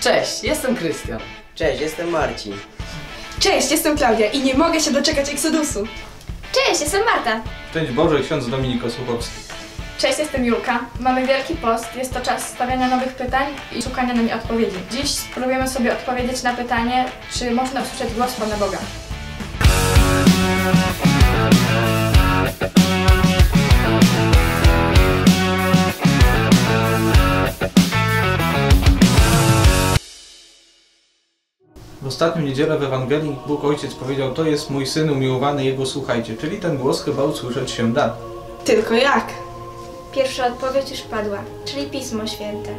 Cześć, jestem Krystian. Cześć, jestem Marcin. Cześć, jestem Klaudia i nie mogę się doczekać Eksodusu. Cześć, jestem Marta. Szczęść Boże, ksiądz Dominik Osłuchowski. Cześć, jestem Julka. Mamy Wielki Post. Jest to czas stawiania nowych pytań i szukania na nie odpowiedzi. Dziś spróbujemy sobie odpowiedzieć na pytanie, czy można usłyszeć głos Pana Boga. Ostatnią niedzielę w Ewangelii Bóg Ojciec powiedział, to jest mój Syn umiłowany, Jego słuchajcie. Czyli ten głos chyba usłyszeć się da. Tylko jak? Pierwsza odpowiedź już padła, czyli Pismo Święte.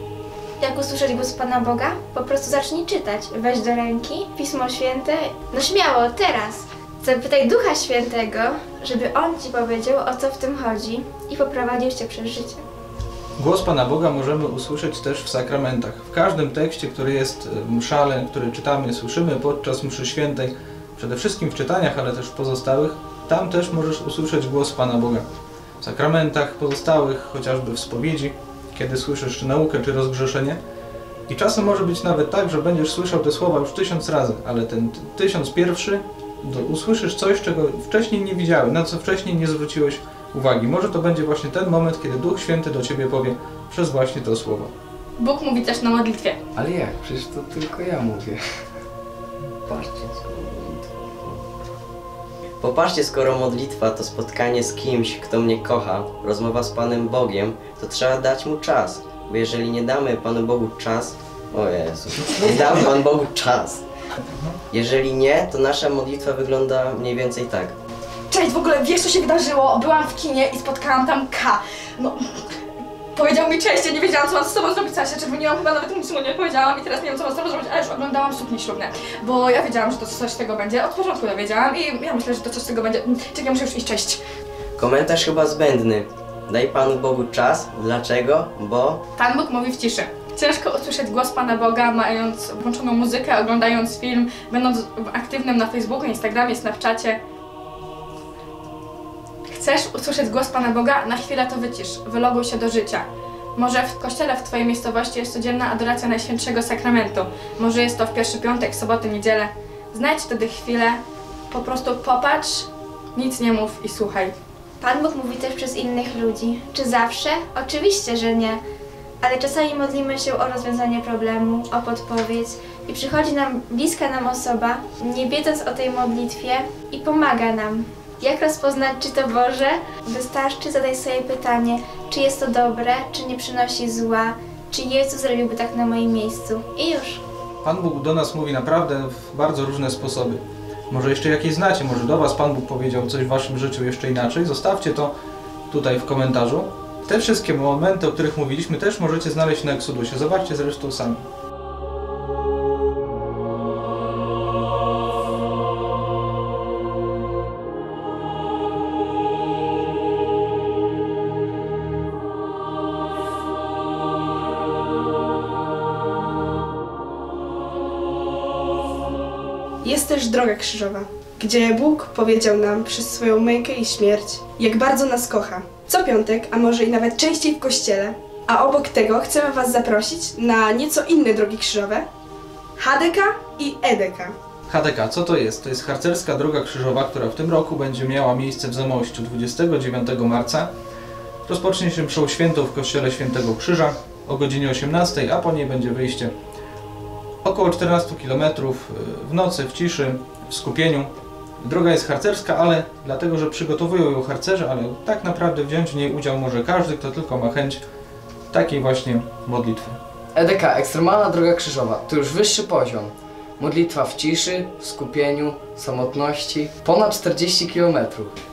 Jak usłyszeć głos Pana Boga? Po prostu zacznij czytać. Weź do ręki Pismo Święte. No śmiało, teraz. Zapytaj Ducha Świętego, żeby On Ci powiedział, o co w tym chodzi i poprowadził Cię przez życie. Głos Pana Boga możemy usłyszeć też w sakramentach. W każdym tekście, który jest mszale, który czytamy, słyszymy podczas mszy świętej, przede wszystkim w czytaniach, ale też w pozostałych, tam też możesz usłyszeć głos Pana Boga. W sakramentach pozostałych, chociażby w spowiedzi, kiedy słyszysz czy naukę, czy rozgrzeszenie. I czasem może być nawet tak, że będziesz słyszał te słowa już tysiąc razy, ale ten tysiąc pierwszy usłyszysz coś, czego wcześniej nie widziałeś, na co wcześniej nie zwróciłeś uwagi. Może to będzie właśnie ten moment, kiedy Duch Święty do Ciebie powie przez właśnie to słowo. Bóg mówi też na modlitwie. Ale jak? Przecież to tylko ja mówię. Patrzcie, skoro modlitwa. Popatrzcie, skoro modlitwa to spotkanie z kimś, kto mnie kocha, rozmowa z Panem Bogiem, to trzeba dać Mu czas. Bo jeżeli nie damy Panu Bogu czas, o Jezu, nie damy Panu Bogu czas. Jeżeli nie, to nasza modlitwa wygląda mniej więcej tak. Cześć, w ogóle wiesz co się wydarzyło? Byłam w kinie i spotkałam tam K. No, powiedział mi cześć, ja nie wiedziałam co mam z tobą zrobić, ja się czerwoniłam, chyba nawet nic mu nie powiedziałam i teraz nie wiem co mam z tobą zrobić, ale już oglądałam suknie ślubne, bo ja wiedziałam, że to coś z tego będzie, od początku to wiedziałam i ja myślę, że to coś z tego będzie. Czekaj, muszę już iść, cześć. Komentarz chyba zbędny. Daj Panu Bogu czas. Dlaczego? Bo Pan Bóg mówi w ciszy. Ciężko usłyszeć głos Pana Boga, mając włączoną muzykę, oglądając film, będąc aktywnym na Facebooku, Instagramie, Snapchacie. Chcesz usłyszeć głos Pana Boga? Na chwilę to wycisz, wyloguj się do życia. Może w kościele w Twojej miejscowości jest codzienna adoracja Najświętszego Sakramentu. Może jest to w pierwszy piątek, soboty, niedzielę. Znajdź wtedy chwilę, po prostu popatrz, nic nie mów i słuchaj. Pan Bóg mówi też przez innych ludzi. Czy zawsze? Oczywiście, że nie. Ale czasami modlimy się o rozwiązanie problemu, o podpowiedź i przychodzi nam bliska nam osoba, nie wiedząc o tej modlitwie i pomaga nam. Jak rozpoznać, czy to Boże? Wystarczy zadać sobie pytanie, czy jest to dobre, czy nie przynosi zła, czy Jezus zrobiłby tak na moim miejscu. I już. Pan Bóg do nas mówi naprawdę w bardzo różne sposoby. Może jeszcze jakieś znacie, może do Was Pan Bóg powiedział coś w Waszym życiu jeszcze inaczej. Zostawcie to tutaj w komentarzu. Te wszystkie momenty, o których mówiliśmy, też możecie znaleźć na Exodusie. Zobaczcie zresztą sami. Jest też droga krzyżowa, gdzie Bóg powiedział nam przez swoją mękę i śmierć, jak bardzo nas kocha. Co piątek, a może i nawet częściej w kościele, a obok tego chcemy Was zaprosić na nieco inne drogi krzyżowe, HDK i EDK. HDK, co to jest? To jest harcerska droga krzyżowa, która w tym roku będzie miała miejsce w Zamościu 29 marca. Rozpocznie się mszą świętą w kościele Świętego Krzyża o godzinie 18, a po niej będzie wyjście około 14 km w nocy, w ciszy, w skupieniu. Droga jest harcerska, ale dlatego, że przygotowują ją harcerze, ale tak naprawdę wziąć w niej udział może każdy, kto tylko ma chęć takiej właśnie modlitwy. EDK, ekstremalna droga krzyżowa, to już wyższy poziom. Modlitwa w ciszy, w skupieniu, samotności, ponad 40 km.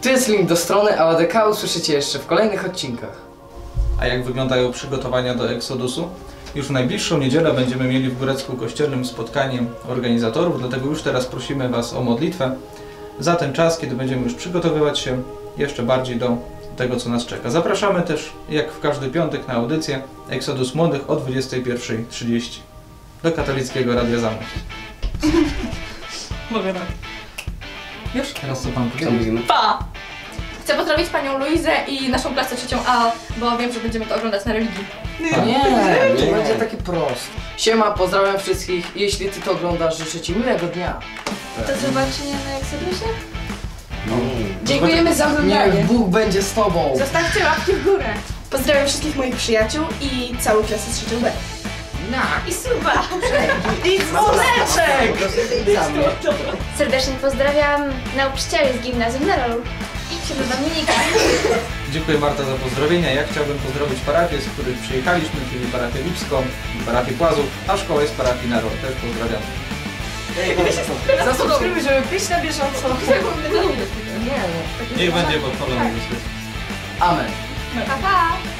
Tu jest link do strony, a EDK usłyszycie jeszcze w kolejnych odcinkach. A jak wyglądają przygotowania do Eksodusu? Już w najbliższą niedzielę będziemy mieli w Górecku Kościelnym spotkanie organizatorów, dlatego już teraz prosimy Was o modlitwę za ten czas, kiedy będziemy już przygotowywać się jeszcze bardziej do tego, co nas czeka. Zapraszamy też, jak w każdy piątek, na audycję Eksodus Młodych o 21.30 do Katolickiego Radia Zamość. Mogę tak. Już? Teraz co Pan powiedział? Pa! Chcę pozdrowić panią Luizę i naszą klasę trzecią A, bo wiem, że będziemy to oglądać na religii. Nie, to Nie. będzie takie proste. Siema, pozdrawiam wszystkich. Jeśli ty to oglądasz, życzę ci miłego dnia. Do zobaczenia na Exodusie? Dziękujemy za Niech oglądanie. Bóg będzie z tobą. Zostawcie łapki w górę. Pozdrawiam wszystkich moich przyjaciół i całą klasę trzecią B. I suba! I dzwoneczek! Serdecznie pozdrawiam nauczycieli z gimnazjum na rolu. Dziękuję Marta za pozdrowienia. Ja chciałbym pozdrowić parafie, z których przyjechaliśmy, czyli parafię Lipską i parafię Płazów, a szkoła jest parafii Narod. Też pozdrawiam. Zasubskrybuj, żeby być na bieżąco. Nie. Niech będzie podpalony. Amen. Pa, pa!